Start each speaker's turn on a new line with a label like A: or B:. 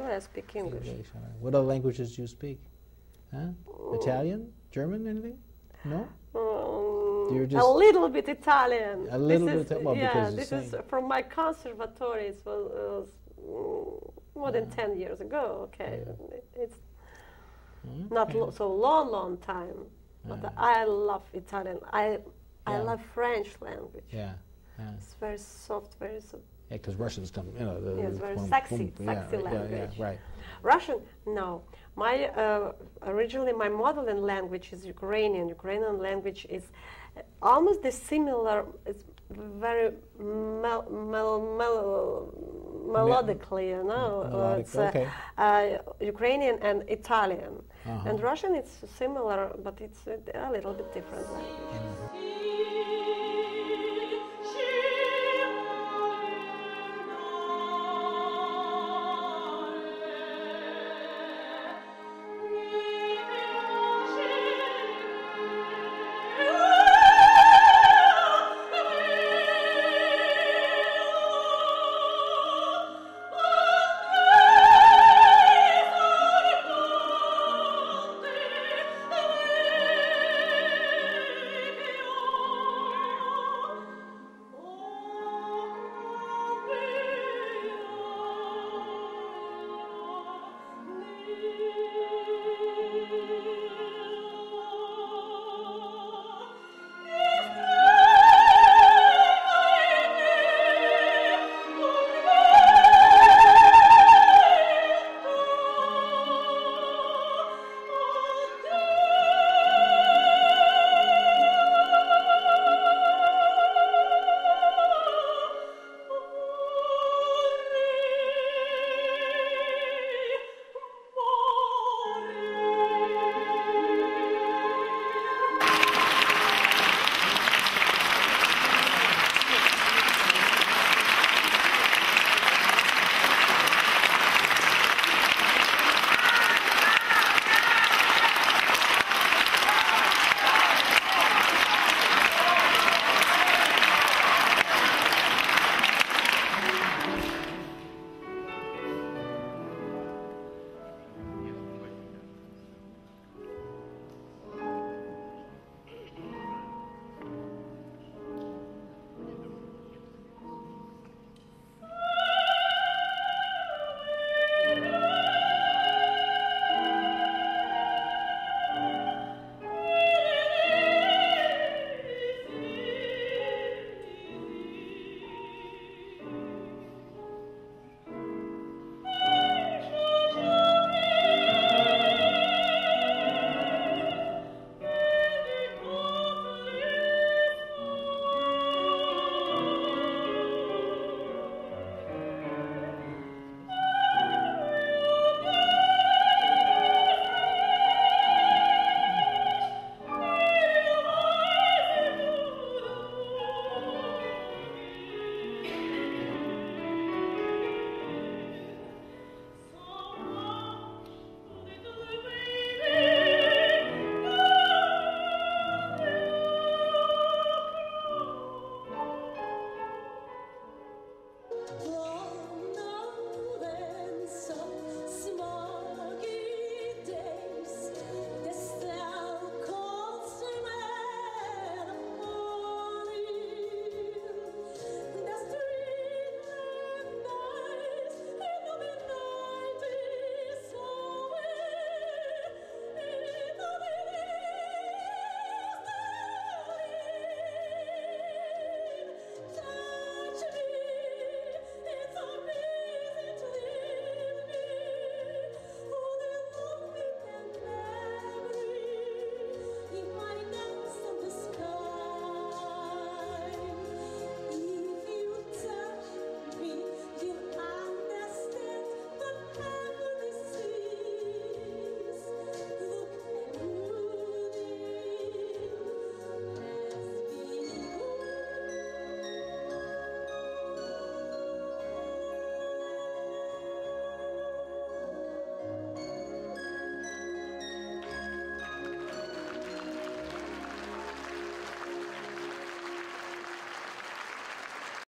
A: I speak English.
B: English, right. What other languages do you speak? Huh? Italian? German? Anything? No?
A: Um,
B: You're
A: a little bit Italian.
B: A little
A: this
B: bit
A: is,
B: well,
A: yeah, this is from my conservatory. It was, was mm, more than ten years ago. Okay, it's not lo- so long, long time. But I love Italian. I I
B: Yeah.
A: love French language.
B: Yeah. Yeah.
A: It's very soft, very soft.
B: Yeah, because Russians come, you know. The,
A: it's very
B: boom,
A: sexy,
B: boom,
A: sexy
B: yeah,
A: language.
B: yeah, right.
A: Russian? No. My uh, originally my motherland language is Ukrainian. Ukrainian language is uh, almost the similar. It's very mel- mel- mel- melodically, you know.
B: melodic,
A: it's uh,
B: okay.
A: uh, Ukrainian and Italian.
B: Uh-huh.
A: And Russian it's similar, but it's a, a little bit different language.